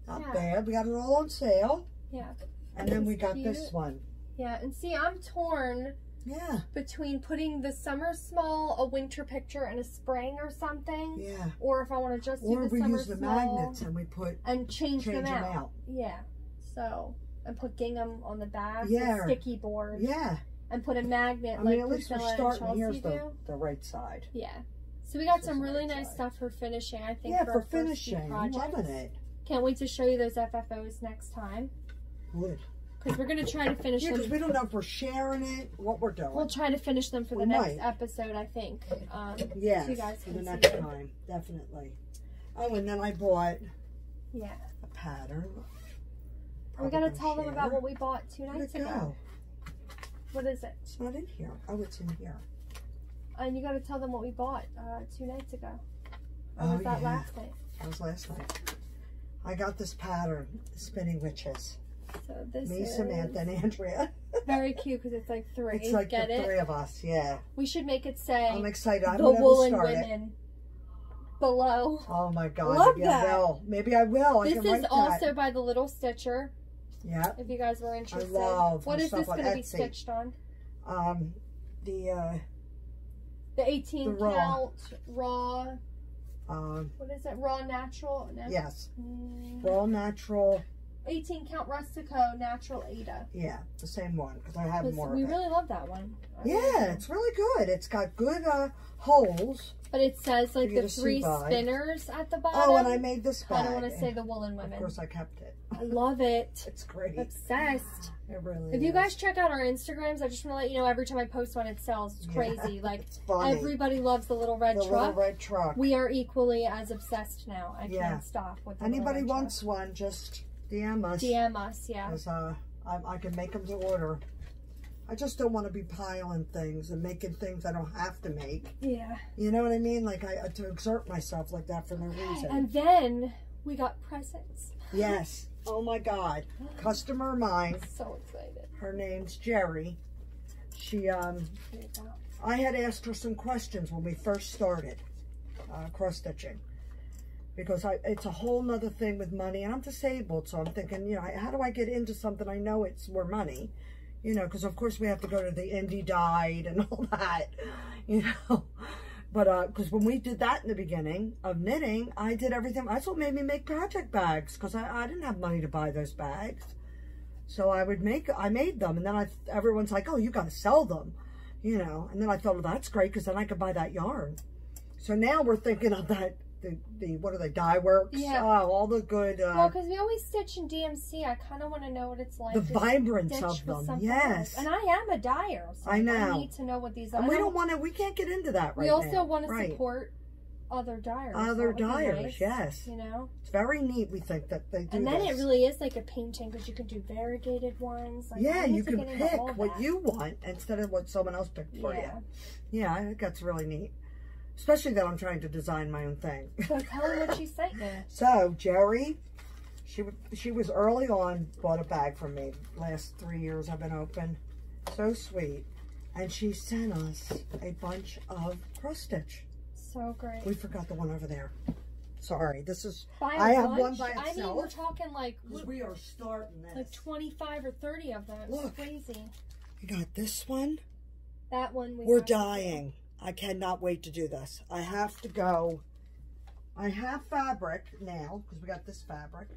Not
Yeah.
bad. We got it all on sale.
Yeah.
And then we got this one.
Yeah. And see, I'm torn
Yeah,
between putting the summer small, a winter picture, and a spring or something.
yeah.
Or if I want to just do
Or
the
we
summer
use the
small
magnets and we put
and change,
change
them,
them
out.
out.
Yeah. So, and put gingham on the back
Yeah.
sticky board.
Yeah.
And put a magnet
I
like
mean, at least we're starting. Here's the, the right side.
Yeah. So we got some really nice stuff for finishing, I think.
Yeah,
for,
for
our first few
finishing. I'm loving it.
Can't wait to show you those FFOs next time.
Good.
Because we're going to try to finish
Yeah, because
them.
we don't know if we're sharing it, what we're doing.
We'll try to finish them for the
We
next episode, I think. Um,
yes,
you guys
for the next
it.
time, definitely. Oh, and then I bought
yeah.
a pattern. Probably
going to
gonna
tell them about what we bought two nights ago.
go?
What is it?
It's not in here. Oh, it's in here.
And you got to tell them what we bought uh, two nights ago. Or
Oh,
was that
yeah.
last night?
That was last night. I got this pattern, Spinning Witches.
So this
Me, Samantha, and Andrea.
very cute because it's like three.
It's like
Get
the
it?
three of us, yeah.
We should make it say
I'm excited. I'm
the woolen
start it.
women below.
Oh my god.
Love
maybe
that.
I will. Maybe I will. I
This
can
is
write that.
also by the Little Stitcher.
Yeah.
If you guys were interested.
I love
what is this going to be stitched on?
Um the uh
The 18
The raw.
count raw.
um
What is it? Raw natural. No?
yes.
Mm,
Raw natural
18 count rustico natural Aida.
yeah, the same one because I have more
we
of it.
really love that one. I
yeah,
do.
it's really good. It's got good uh holes.
But it says like the three spinners at the bottom.
Oh, and I made this
I don't want to say the woolen women.
Of course I kept it.
I love it.
It's great.
Obsessed.
It really
If you guys check out our Instagrams, I just want to let you know every time I post one, it sells. It's
Yeah.
crazy. Like
it's
everybody loves the little red
the
truck.
little red truck.
We are equally as obsessed now. I
Yeah.
can't stop with the
Anybody wants one, just DM us.
DM us, yeah.
Because uh, I, I can make them to order. I just don't want to be piling things and making things I don't have to make.
Yeah.
You know what I mean? Like I to exert myself like that for no reason.
And then we got presents.
yes. Oh my God. Customer of mine.
So excited.
Her name's Jerry. She um.
Here you go.
I had asked her some questions when we first started uh, cross stitching. Because I, it's a whole nother thing with money, and I'm disabled, so I'm thinking, you know, how do I get into something I know it's more money? You know, because of course we have to go to the indie dyed and all that, you know. But uh, because when we did that in the beginning of knitting, I did everything. That's what made me make project bags because I, I didn't have money to buy those bags. So I would make, I made them, and then I, everyone's like, oh, you got to sell them, you know. And then I thought, well, that's great because then I could buy that yarn. So now we're thinking of that, the, the what are they, dye works?
Yeah.
Oh, all the good, uh,
Well, because we always stitch in DMC, I kind of want to know what it's like.
the vibrance of them. Yes.
else. And I am a dyer, so
I
I
know.
need to know what these are.
And we don't want to, we can't get into that right now.
We also want to
Right.
support other dyers.
Other
That would be
dyers,
nice,
yes.
You know?
It's very neat, we think, that they do
And then
this.
it really is like a painting because you can do variegated ones. Like,
yeah, you can pick what
that.
you want instead of what someone else picked for
Yeah.
you. Yeah, I think that's really neat. Especially that I'm trying to design my own thing.
So tell her what she sent you.
So Jerry, she she was early on bought a bag from me. Last three years I've been open, so sweet, and she sent us a bunch of cross stitch.
So great.
We forgot the one over there. Sorry, this is
Buy a
I have
bunch.
one by
I mean, we're talking like
because we are starting this.
like 25 or 30 of them.
Look.
crazy.
we got this one.
That one we
We're dying. I cannot wait to do this. I have to go. I have fabric now because we got this fabric,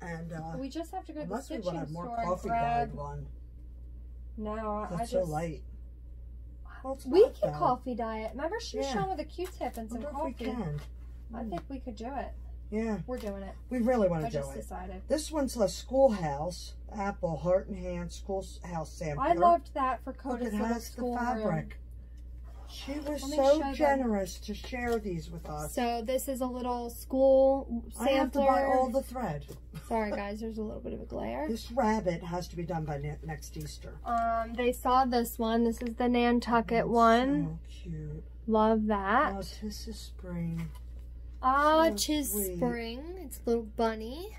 and uh,
We just have to go to the
unless we
stitching
would have more
store
coffee dyed one.
No, I
That's
just
so light. Well,
we can
though.
coffee dye it. Remember she was
Yeah.
showing with a Q-tip and some
if we
coffee.
can.
I think we could do it.
Yeah,
We're doing it.
we really want to do it.
I just decided.
This one's a schoolhouse apple heart and hand schoolhouse sampler.
I loved that for
Look,
Coda's
it has the
school room.
She was so
show them.
generous to share these with us.
So this is a little school sampler.
I have to buy all the thread.
Sorry guys, there's a little bit of a glare.
This rabbit has to be done by ne- next Easter.
Um, they saw this one. This is the Nantucket one.
So cute.
Love that.
Oh, tis the spring.
Ah,
so
Chiz
sweet.
Spring. It's a little bunny.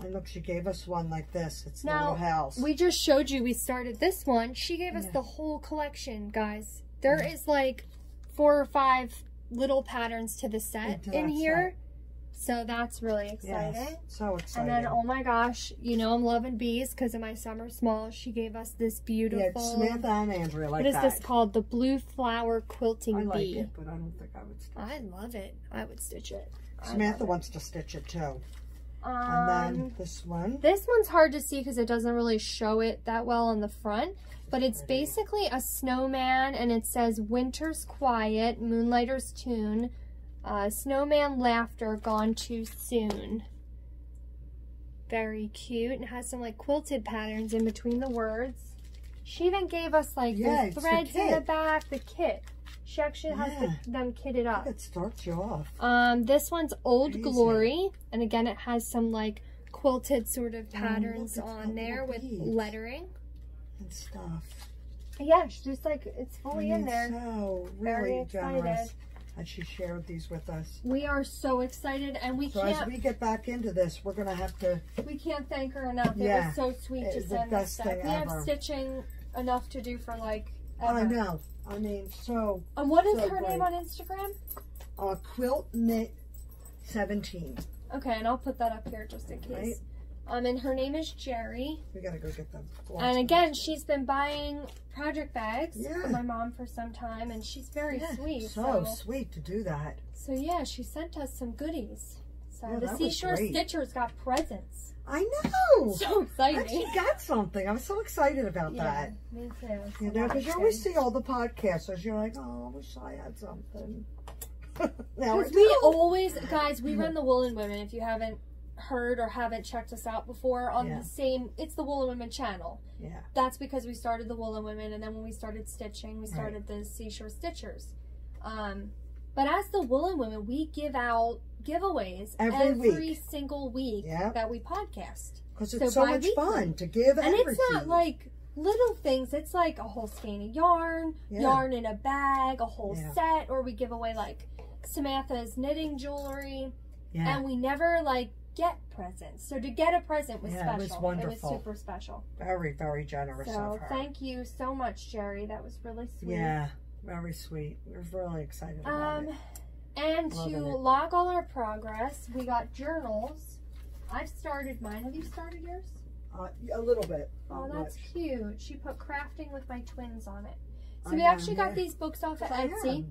And look, she gave us one like this. It's the little house.
We just showed you we started this one. She gave us
Yeah.
the whole collection, guys. There is like four or five little patterns to the set in here. So that's really exciting.
yes, so exciting.
And then, oh my gosh, you know I'm loving bees because of my summer small. She gave us this beautiful.
yeah, Samantha and Andrea like
what is
that.
this called? The blue flower quilting
I like
bee.
it, but I don't think I would stitch
I love it. I would stitch it.
Samantha wants to stitch it too.
it.
And then
Um,
this one.
this one's hard to see because it doesn't really show it that well on the front. But it's basically a snowman and it says Winter's Quiet, Moonlighter's Tune, uh, Snowman Laughter Gone Too Soon. Very cute and has some like quilted patterns in between the words. She even gave us like
Yeah,
the
it's the
threads in the back, the kit. She actually has
Yeah.
the, them kitted up.
It starts you off.
Um, this one's Old
Crazy.
Glory, and again, it has some like quilted sort of
Oh,
patterns on there with
beads.
lettering.
And stuff.
Yeah, she's just like it's fully
I
in there.
So
Very
really
excited.
generous. And she shared these with us.
We are so excited, and we
So as
can't
we get back into this, we're gonna have to.
we can't thank her enough.
Yeah,
it was so sweet to
it's the
send this
best
stuff.
thing
We have
ever.
stitching enough to do for like ever.
I know. I mean, so
And what is
So
her name
great.
on Instagram?
uh, quilt knit seventeen.
Okay, and I'll put that up here just in case.
Right.
Um, and her name is Jerry.
We gotta go get them.
And again, she's been buying project bags
Yeah.
for my mom for some time, and she's very
Yeah,
sweet.
So,
So,
sweet to do that.
so yeah, she sent us some goodies. So
Yeah,
the Seashore. Stitchers got presents.
I know.
So exciting.
she got something. I'm so excited about that.
me too.
You know, because you always see all the podcasters. You're like, oh, I wish I had something. now
we always, guys, we run the Woolen Women. If you haven't heard or haven't checked us out before on
Yeah.
the same, it's the Woolen Women channel.
Yeah.
That's because we started the Woolen Women, and then when we started stitching, we started the Seashore Stitchers. Um, but as the Woolen Women, we give out giveaways
Every
every,
week.
single week
Yeah.
that we podcast.
Because it's so much
bi-weekly.
fun to give
And
everything.
it's not like little things. It's like a whole skein of yarn,
Yeah.
yarn in a bag, a whole
Yeah.
set, or we give away like Samantha's knitting jewelry.
yeah,
And we never like get presents. So to get a present was
Yeah, it was
special.
wonderful.
super special.
very, very generous
So
of her.
thank you so much, Jerry. That was really sweet.
Yeah, very sweet. We're really excited about
Um,
it.
and
Loving
to
it.
log all our progress, we got journals. I've started mine. Have you started yours?
Uh, a little bit.
Oh, that's
much.
cute. She put crafting with my twins on it. So
I
we actually got these books off of
I
Etsy.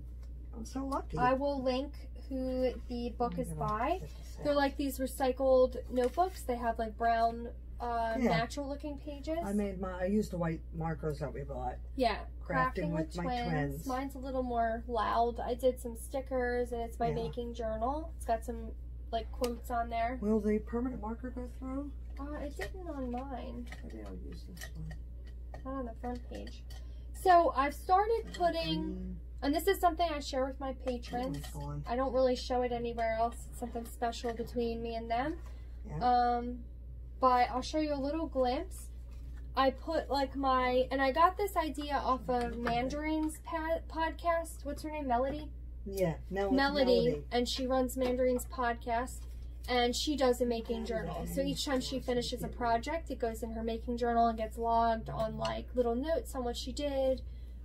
I'm so lucky.
I will link who the book is by.
get this out.
They're like these recycled notebooks. They have like brown, uh,
Yeah.
natural looking pages.
I made my. I used the white markers that we bought.
yeah,
crafting
crafting,
with
with,
my
twins.
twins.
Mine's a little more loud. I did some stickers, and it's my
Yeah.
making journal. It's got some like quotes on there.
Will the permanent marker go through?
Uh, it didn't on mine.
Maybe I'll use this one.
Not on the front page. So I've started putting,
Green.
And this is something I share with my patrons. I don't really show it anywhere else. It's something special between me and them.
Yeah.
Um, but I'll show you a little glimpse. I put like my, and I got this idea off of Mandarine's podcast. What's her name? Melody?
Yeah, Mel-
Melody. And she runs Mandarine's podcast. And she does a making journal. So each time she finishes a project, it goes in her making journal and gets logged on like little notes on what she did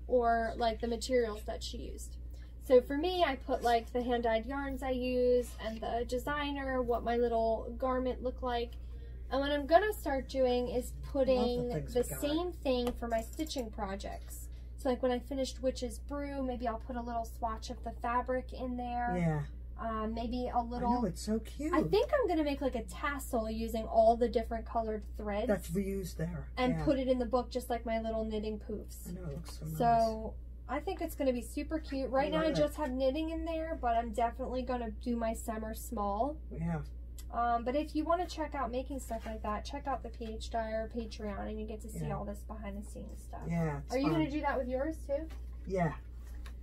or like the materials that she used. So for me, I put like the hand dyed yarns I use and the designer, what my little garment looked like. And what I'm gonna start doing is putting
things
the same thing for my stitching projects. So like when I finished Witch's Brew, maybe I'll put a little swatch of the fabric in there.
Yeah.
Um, maybe a
little.
little.
it's so cute.
I think I'm gonna make like a tassel using all the different colored threads
That's reused there.
and
yeah.
put it in the book just like my little knitting poofs.
I know, it looks so nice.
So I think it's gonna be super cute. Right now I
love it.
just have knitting in there, but I'm definitely gonna do my summer small.
Yeah.
Um, but if you want to check out making stuff like that, check out the PH Dyer Patreon and you get to see
Yeah.
all this behind the scenes stuff.
Yeah.
Are you gonna do that with yours too?
Yeah.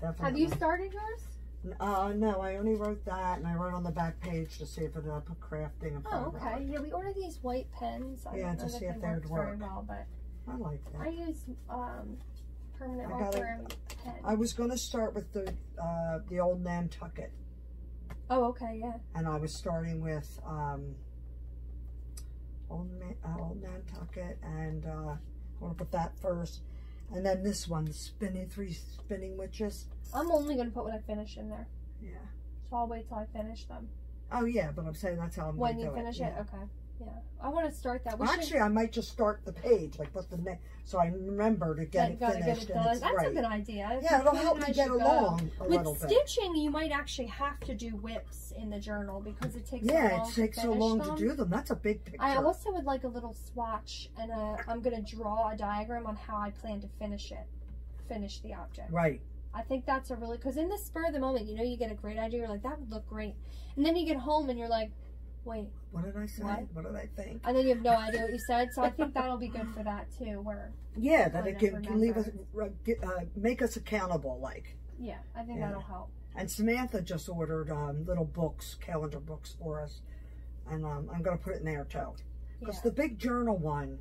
Definitely.
Have you started yours?
Uh, no, I only wrote that, and I wrote on the back page to see if it I put crafting
Oh, okay. Yeah, we ordered these white pens. I
Yeah, to see
if they
would
worked very
work.
well, but
I like that.
I use um, permanent
I
marker pen.
I was going to start with the uh, the old Nantucket,
Oh, okay, yeah.
and I was starting with um, old, uh, old Nantucket, and uh, I want to put that first, and then this one, spinning three spinning witches.
I'm only gonna put what I finish in there,
Yeah.
so I'll wait till I finish them.
Oh yeah, but I'm saying that's how I'm
when
going to
you finish
it.
it,
yeah.
okay. Yeah, I want to start that. We
Well,
should-
actually, I might just start the page, like put the name, so I remember to get it finished.
get it
and
done.
it's
That's
right.
a good idea.
Yeah, it'll help me get along a
With
little bit.
stitching, you might actually have to do WIPs in the journal because it takes so
Yeah,
long
it takes
to
so long
them.
to do them. That's a big picture.
I also would like a little swatch, and i I'm gonna draw a diagram on how I plan to finish it, finish the object.
right.
I think that's a really because in the spur of the moment, you know, you get a great idea. You're like, that would look great, and then you get home and you're like, wait,
What did I say?
What?
What, did I think?
and then you have no idea what you said. So I think that'll be good for that too. Where
Yeah, that it can, can leave us, uh, uh, make us accountable, like.
yeah, I think
Yeah.
that'll help.
And Samantha just ordered um, little books, calendar books for us, and um, I'm gonna put it in there too. Because
Yeah.
the big journal one,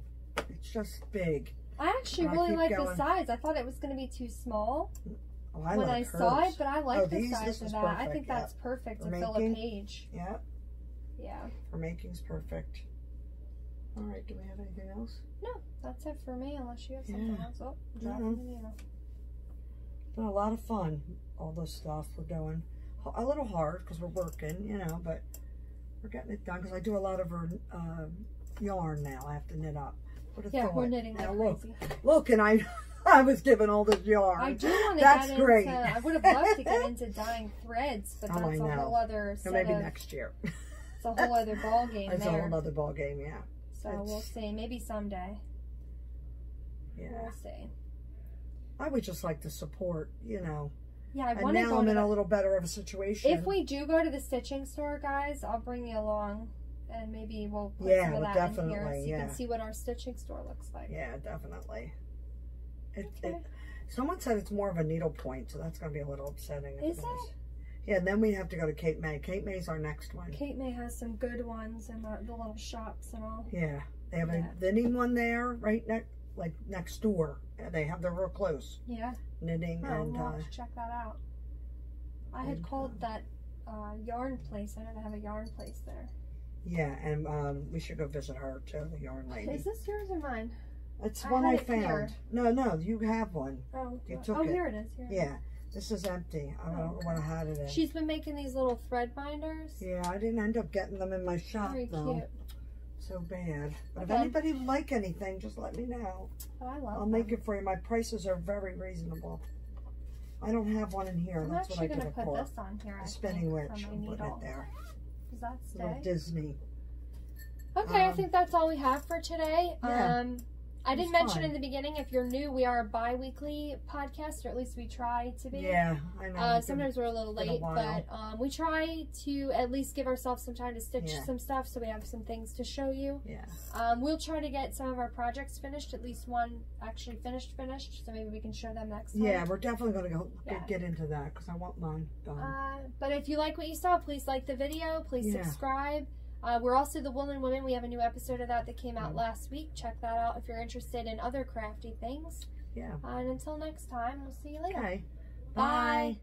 it's just big.
I actually really like the size. I thought it was going to be too small
Oh, I
when
like
I saw it, but I like
Oh,
the
these-
size of that. I think
yeah.
that's perfect to fill a page.
Yeah,
Yeah.
her making's perfect. All right, do we have anything else?
No, that's it for me. Unless you have something
Yeah.
else. Oh, dropping the needle.
been a lot of fun. All this stuff we're doing. A little hard because we're working, you know, but we're getting it done. Because I do a lot of her uh, yarn now. I have to knit up. What a
Yeah,
thought.
we're knitting
Now
like
look,
crazy.
look, and I, I was given all this yarn.
I do want to
That's great.
into. I would have loved to get into dyeing threads, but
Oh,
that's
I
a whole other
So
set
maybe
of.
next year.
It's a whole other ball game
It's a whole other ball game. Yeah,
so we'll see. Maybe someday.
yeah.
We'll see.
I would just like to support, you know.
Yeah, I
and
want to
now
go
I'm
to
in
the
a little better of a situation.
If we do go to the stitching store, guys, I'll bring you along, and maybe we'll put
Yeah,
some of that in here
definitely,
so you
yeah.
can see what our stitching store looks like.
yeah, definitely. It,
Okay.
it, someone said it's more of a needlepoint, so that's going to be a little upsetting.
Is it?
Yeah, and then we have to go to Cape May. Cape May's our next one.
Cape May has some good ones in the, the little shops and all.
Yeah, they have
Yeah.
a knitting one there, right next, like next door. Yeah, They have they're real close.
Yeah,
Knitting
oh,
and
we'll
uh,
check that out. I had
and,
called that uh, yarn place. I know they have a yarn place there.
yeah, and um, we should go visit her too, the yarn lady.
Is this yours or mine?
It's
I
one I
it here.
found. No, no, you have one.
Oh,
You took
oh,
it.
here it is. Here it is.
Yeah, this is empty. I don't know what I had it in.
She's been making these little thread binders.
Yeah, I didn't end up getting them in my shop
Very
though.
cute.
So bad. But if anybody would like anything, just let me know.
But I love
I'll
them.
make it for you. My prices are very reasonable. I don't have one in here.
I'm
That's what I did
gonna
it
put
for.
this on here. I
The spinning witch. I'm putting it there.
Does that stay? Little?
Disney.
Okay, I
Um,
think that's all we have for today.
yeah.
Um, I didn't mention
fun.
in the beginning, if you're new, we are a bi-weekly podcast, or at least we try to be.
Yeah, I know.
Uh, sometimes we're a little
been a
late, but um, we try to at least give ourselves some time to stitch
Yeah.
some stuff so we have some things to show you.
Yeah.
Um, we'll try to get some of our projects finished, at least one actually finished, finished, so maybe we can show them next time.
Yeah, we're definitely going to go
Yeah.
get, get into that because I want mine done.
Uh, but if you like what you saw, please like the video. Please
Yeah.
subscribe. Uh, we're also the Woolen Women. We have a new episode of that that came out
Mm.
last week. Check that out if you're interested in other crafty things.
yeah.
Uh, and until next time, we'll see you later.
Okay.
Bye.
Bye.